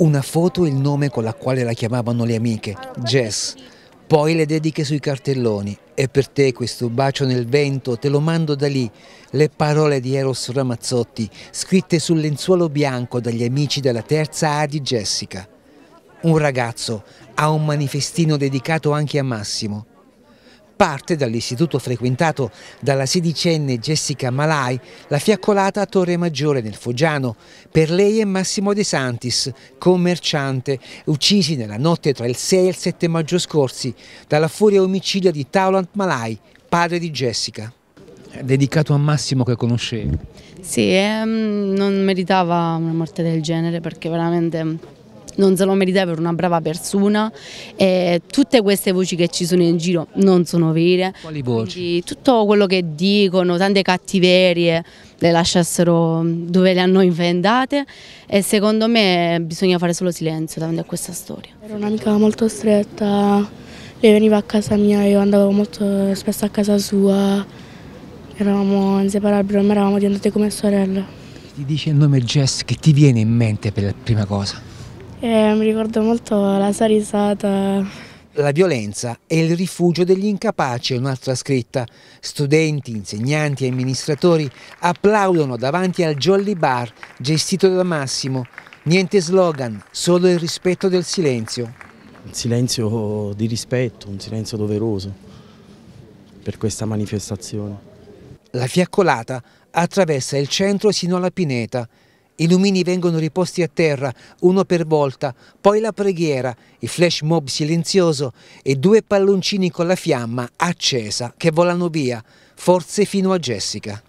Una foto e il nome con la quale la chiamavano le amiche, Jess. Poi le dediche sui cartelloni. E per te questo bacio nel vento, te lo mando da lì. Le parole di Eros Ramazzotti, scritte sul lenzuolo bianco dagli amici della terza A di Jessica. Un ragazzo ha un manifestino dedicato anche a Massimo parte dall'istituto frequentato dalla sedicenne Jessica Malai la fiaccolata a Torre Maggiore nel Foggiano. Per lei è Massimo De Santis, commerciante, uccisi nella notte tra il 6 e il 7 maggio scorsi dalla furia omicidio di Taulant Malai, padre di Jessica. È dedicato a Massimo che conoscevi? Sì, ehm, non meritava una morte del genere perché veramente non se lo meritava per una brava persona e tutte queste voci che ci sono in giro non sono vere. Quali voci? Quindi tutto quello che dicono, tante cattiverie le lasciassero dove le hanno inventate e secondo me bisogna fare solo silenzio davanti a questa storia. Era un'amica molto stretta, lei veniva a casa mia, io andavo molto spesso a casa sua, eravamo inseparabili, ormai eravamo diventate come sorelle. Ti dice il nome Jess che ti viene in mente per la prima cosa? Eh, mi ricordo molto la sua risata. La violenza è il rifugio degli incapaci, è un'altra scritta. Studenti, insegnanti e amministratori applaudono davanti al Jolly Bar gestito da Massimo. Niente slogan, solo il rispetto del silenzio. Un silenzio di rispetto, un silenzio doveroso per questa manifestazione. La fiaccolata attraversa il centro sino alla pineta i lumini vengono riposti a terra, uno per volta, poi la preghiera, il flash mob silenzioso e due palloncini con la fiamma accesa che volano via, forse fino a Jessica.